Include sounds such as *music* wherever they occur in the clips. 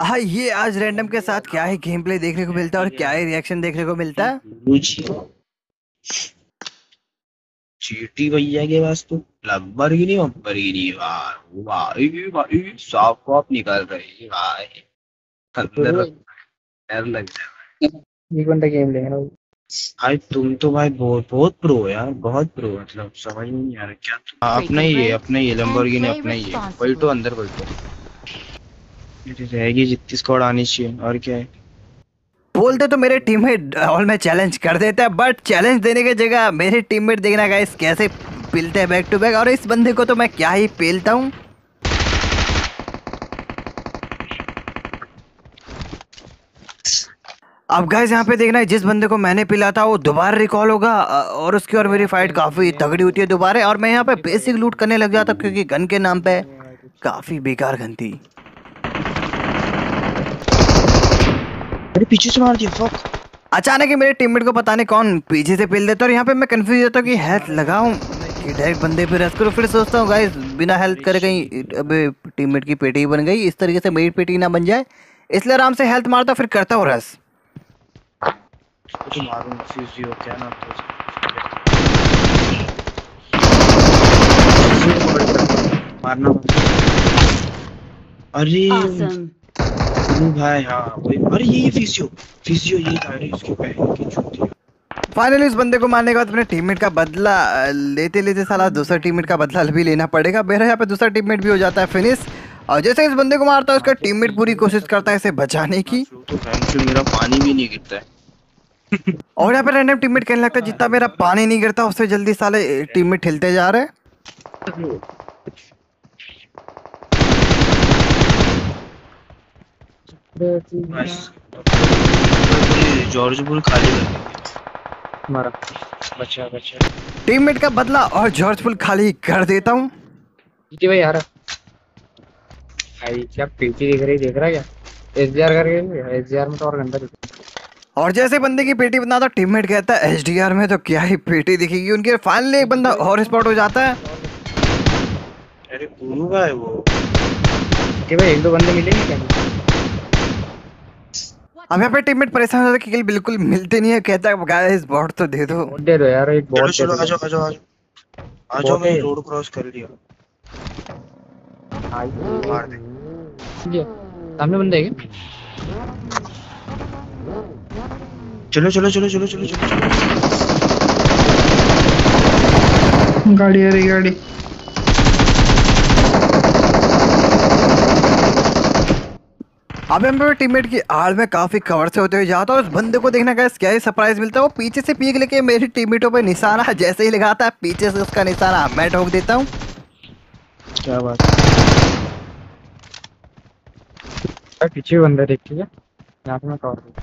हाँ ये आज रैंडम के साथ क्या ही गेम प्ले देखने को मिलता है और क्या ही रिएक्शन देखने को मिलता? है चीटी भैया के पास तो लंबर ही नहीं लंबरगिनी वंबरगिनी वाह भाई भाई साफ़ साफ़ निकल रही भाई। अंदर डर लग जाए एक घंटा गेम लेंगे ना भाई तुम तो भाई बहुत बहुत प्रो हो यार बहुत प्रो मतलब समझ में नहीं आ रहा क्या तुम हाँ, अपना ही है अपना ही है लंबरगिनी अपना ही है। पलटो अंदर पलटो। ये रहेगी जितनी स्क्वाड आनी चाहिए, और क्या है? बोलते तो मेरे टीममेट ऑल में चैलेंज कर देते हैं बट चैलेंज देने की जगह मेरे टीममेट देखना गाइस कैसे पिलते हैं बैक टू बैक और इस बंदे को तो मैं क्या ही पेलता हूँ। अब गाइस यहाँ पे देखना है, जिस बंदे को मैंने पिला था, वो दोबारा रिकॉल होगा और उसकी और मेरी फाइट काफ़ी तगड़ी होती है दोबारा, और मैं यहाँ पे बेसिक लूट करने लग जाता क्योंकि गन के नाम पे काफ़ी बेकार गन थी। अरे पीछे से मार दिया फक अचानक ही मेरे टीममेट को पता नहीं कौन पीछे से पिल देता है और यहाँ पे मैं कंफ्यूज होता हूँ कि हेल्थ लगाऊँ? कि डायरेक्ट बंदे पे रस करो? फिर सोचता हूँ गाइस बिना हेल्थ करे कहीं अबे टीममेट की पेटी बन गई इस तरीके से मेरी पेटी ना बन जाए। इसलिए आराम से हेल्थ मारता फिर करता हूँ रस तो क्या था मारना। अरे। Awesome. भाई हाँ वही। अरे ये ये फिजियो फिजियो ये था अरे इसके पैर की चूतिया फाइनली उस बंदे को मारने के बाद अपने टीममेट का बदला लेते लेते साला दूसरा टीममेट का बदला भी लेना पड़ेगा। मेरा यहाँ पे दूसरा टीममेट भी हो जाता है फिनिश और जैसे इस बंदे को मारता है उसका टीममेट पूरी कोशिश करता है इसे बचाने की। तो मेरा पानी भी नहीं गिरता है। *laughs* और यहाँ पे रैंडम टीममेट कहने लगता है जितना मेरा पानी नहीं गिरता उससे जल्दी साले टीममेट हिलते जा रहे हैं। *laughs* बस ये जॉर्ज बुल खाली कर दिया मारा। बचा बचा। टीममेट का बदला और जॉर्ज पुल खाली कर देता हूँ। जीती भाई यार भाई क्या पीटी दिख रही देख रहा क्या? एसडीआर करके एसडीआर में तो और घंटा और जैसे बंदे की पेटी बनाता टीममेट कहता है एच में तो क्या ही पेटी दिखेगी। उनके फाइनली एक बंदा और स्पॉट हो जाता है। अरे कौन का है वो। कि भाई एक दो बंदे मिलेंगे क्या? अब यहाँ पे टीममेट परेशान हो जाता है कि किल बिल्कुल मिलते नहीं है कहता है गाइस बॉट तो दे दो। दे दो यार एक चलो चलो आ जाओ आ जाओ आ जाओ आ जाओ बहुत रोड क्रॉस कर लिया। मार दे। सामने बंदे है क्या? चलो चलो चलो चलो चलो चलो। चलो गाड़ी आ रही गाड़ी। अब पे टीममेट की आड़ में काफ़ी कवर से होते हुए जाता है उस बंदे को देखना गाइस क्या ही सरप्राइज़ मिलता है। वो पीछे से पीक लेके मेरी टीममेटों पे निशाना *laughs* जैसे ही लगाता है पीछे से उसका निशाना। मैं ठोक देता हूँ। क्या बात भाई पीछे बंदे देख ठीक है यहाँ पे मैं कवर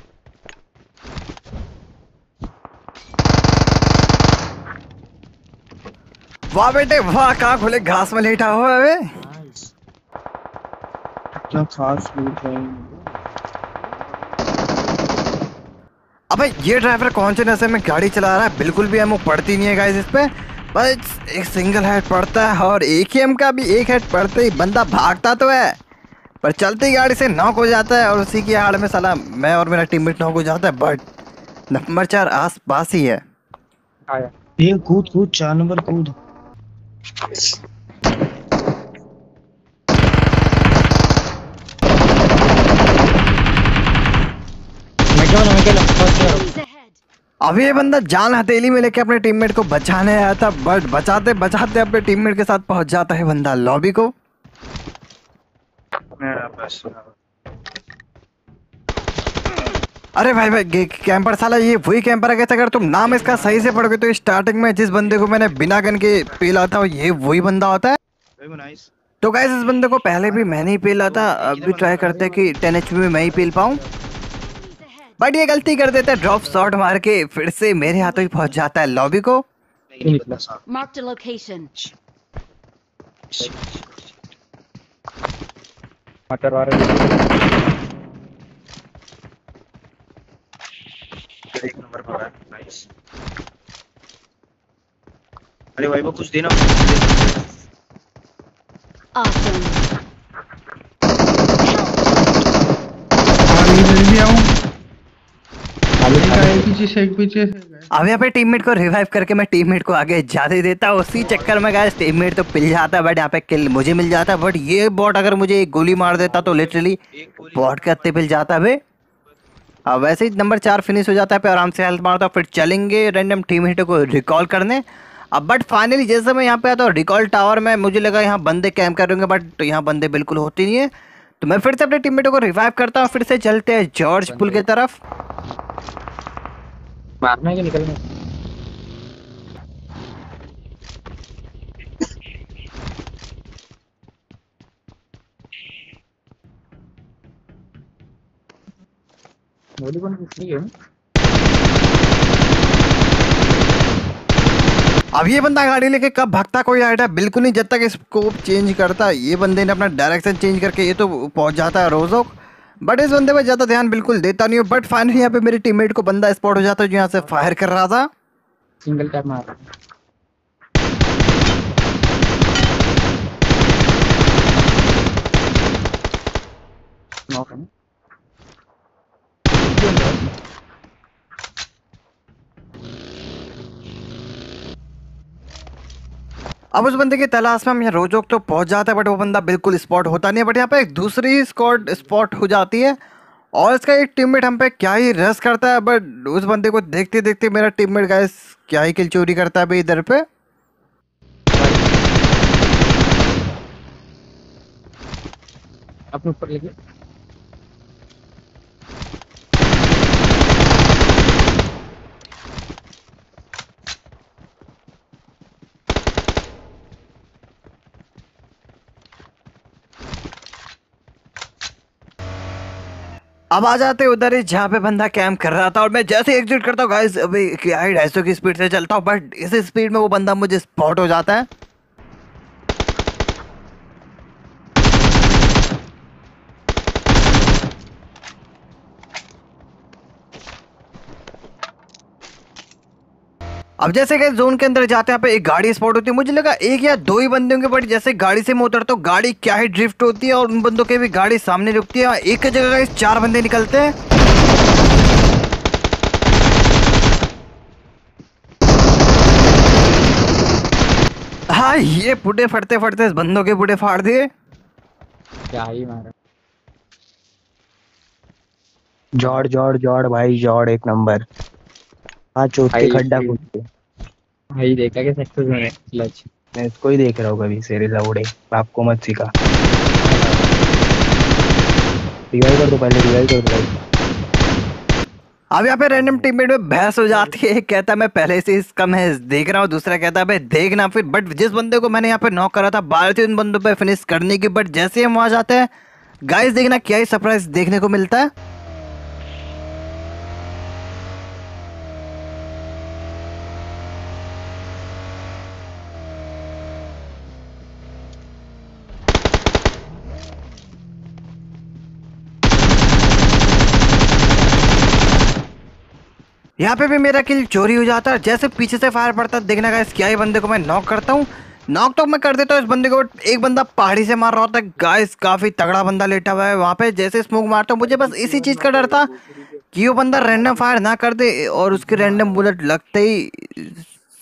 वाह बेटे वाह कहाँ खुले घास में लेटा हुआ है क्या खास लूट है अबे ये ड्राइवर कौन से नशे में गाड़ी चला रहा है? बिल्कुल भी एमओ पड़ती नहीं है गाइस इस पे। बस एक सिंगल हेड पड़ता है और एक ही एम का भी एक हेड पड़ते ही। बंदा भागता तो है पर चलती गाड़ी से नॉक हो जाता है और उसी की आड़ में साला मैं और मेरा टीममेट नॉक हो जाता है बट नंबर चार आस पास ही। है ये कूद कूद चार नंबर कूद। अभी ये बंदा जान हथेली में लेके अपने टीममेट को बचाने आया था बट बचाते बचाते अपने टीममेट के साथ पहुँच जाता है बंदा लॉबी को। अरे भाई भाई कैंपर साला ये वही कैंपर है कैसे अगर तुम नाम इसका सही से पढ़ोगे तो स्टार्टिंग में जिस बंदे को मैंने बिना गन के पेला था ये वही बंदा होता है। तो गाइस इस बंदे को पहले भी मैंने ही पेला था अब भी ट्राई करते हैं कि टेन एच में मैं ही पेल पाऊँ. बट ये गलती कर देता है ड्रॉप शॉट मार के फिर से मेरे हाथों ही पहुँच जाता है लॉबी को। Marked a location. मटर वाले एक नंबर पर है नाइस अरे भाई वो कुछ देना। Awesome. इधर भी आऊँ एक आए पीछे से एक पीछे से। अब यहाँ पे टीममेट को रिवाइव करके मैं टीममेट को आगे जाते देता उसी चक्कर में गाइस टीममेट तो पिल जाता बट यहाँ पे किल मुझे मिल जाता बट ये बॉट अगर मुझे एक गोली मार देता तो लिटरली बॉट के हत्ते पिल जाता बे अब वैसे ही नंबर चार फिनिश हो जाता है पे आराम से हेल्थ मारता फिर चलेंगे रैंडम टीम हिटो को रिकॉल करने। अब बट फाइनली जैसे मैं यहाँ पे आता हूँ रिकॉल टावर में मुझे लगा यहाँ बंदे कैम्प करेंगे बट यहाँ बंदे बिल्कुल होते नहीं है। तो मैं फिर से अपने टीममेटों को रिवाइव करता हूँ फिर से चलते हैं जॉर्ज पुल की तरफ़। मारना है कि निकलना है? गोली कौन किसकी है? अब ये बंदा गाड़ी लेके कब भागता, कोई आइडिया बिल्कुल नहीं, जब तक स्कोप चेंज करता, ये बंदे ने अपना डायरेक्शन चेंज करके ये तो पहुँच जाता है रोजोक। बट इस बंदे पे ज़्यादा ध्यान बिल्कुल देता नहीं हूँ। बट फाइनली यहाँ पे मेरे टीममेट को बंदा स्पॉट हो जाता है जो यहाँ से फायर कर रहा था। सिंगल टैप मार है। Knock है ना? अब उस बंदे की तलाश में हम यहाँ रोजोक तो पहुँच जाता है बट वो बंदा बिल्कुल स्पॉट होता नहीं है बट यहाँ पे एक दूसरी स्क्वाड स्पॉट हो जाती है। और इसका एक टीममेट हम पे क्या ही रस करता है बट उस बंदे को देखते देखते मेरा टीममेट गाइस क्या ही किल चोरी करता है भाई इधर पे। अपने ऊपर लेके। अब आ जाते उधर ही, जहाँ पे बंदा कैंप कर रहा था। और मैं जैसे एग्जिट करता हूँ गाइस अभी ढाई सौ की स्पीड से चलता हूँ बट इस स्पीड में वो बंदा मुझे स्पॉट हो जाता है। अब जैसे कि जोन के अंदर जाते हैं यहाँ पे एक गाड़ी स्पॉट होती है। मुझे लगा एक या दो ही बंदे होंगे बट जैसे गाड़ी से मैं उतरता हूँ गाड़ी क्या ही ड्रिफ्ट होती है और उन बंदों के भी गाड़ी सामने रुकती है। एक जगह का चार बंदे निकलते हैं। हाँ ये पुटे फटते फटते इस बंदों के पुटे फाड़ दिए। क्या ही मारा। जॉर्ड जॉर्ड जॉर्ड भाई जॉर्ड एक नंबर। हाँ चौथे खड्डा भाई। भाई देखा कि सक्सेस होने क्लच मैं इसको ही देख रहा हूँ कभी शेरे लौड़े बाप को मत सिखा। रिवाइव कर दो पहले रिवाइव कर दो भाई। अब यहाँ पे रैंडम टीममेट में बहस हो जाती है। एक कहता मैं पहले से इसका मैं देख रहा हूँ। दूसरा कहता भाई देखना फिर। बट जिस बंदे को मैंने यहाँ पे नॉक करा था बाहर से उन बंदों पे फिनिश करने की बट जैसे ही हम वहाँ जाते हैं गाइस देखना क्या ही सरप्राइज़ देखने को मिलता है। यहाँ पे भी मेरा किल चोरी हो जाता है। जैसे पीछे से फायर पड़ता है, देखना गाइस क्या ही बंदे को मैं नॉक करता हूँ। नॉक टॉक मैं कर देता हूँ, इस बंदे को एक बंदा पहाड़ी से मार रहा होता है। गाइस काफ़ी तगड़ा बंदा लेटा हुआ है वहाँ पे। जैसे स्मोक मारता हूँ, मुझे बस इसी चीज़ का डर था कि वो बंदा रैंडम फायर ना कर दे और उसके रैंडम बुलेट लगते ही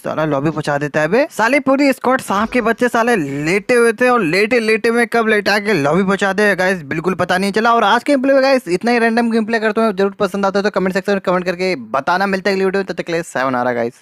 साला लॉबी पहुँचा देता है बे। साली पूरी स्कॉट सांप के बच्चे साले लेटे हुए थे और लेटे लेटे में कब लेटा के लॉबी पहुँचा दे। गाइस बिल्कुल पता नहीं चला। और आज के गेम प्ले में गाइस इतना ही रैंडम गेम प्ले करते हैं। ज़रूर पसंद आता है तो कमेंट सेक्शन में कमेंट करके बताना। मिलता है अगली वीडियो में। तब तक सेवन आ रहा गाइस